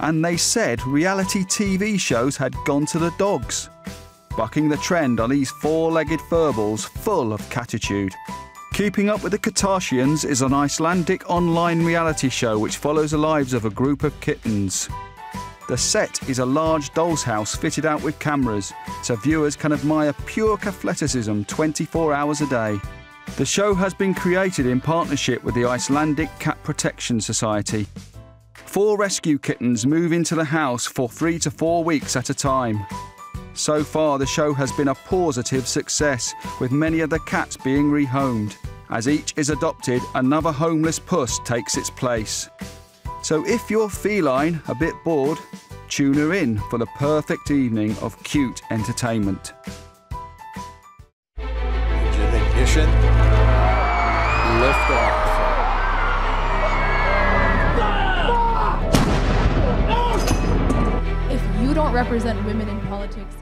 and they said reality TV shows had gone to the dogs, bucking the trend on these four legged furballs full of catitude. Keeping Up with the Kattarshians is an Icelandic online reality show which follows the lives of a group of kittens. The set is a large doll's house fitted out with cameras, so viewers can admire pure athleticism 24 hours a day. The show has been created in partnership with the Icelandic Cat Protection Society. Four rescue kittens move into the house for three to four weeks at a time. So far, the show has been a positive success, with many of the cats being rehomed. As each is adopted, another homeless puss takes its place. So if you're feline a bit bored, tune her in for the perfect evening of cute entertainment. Don't represent women in politics,